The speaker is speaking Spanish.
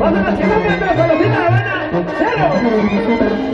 Vamos a la segunda, pero con la cero.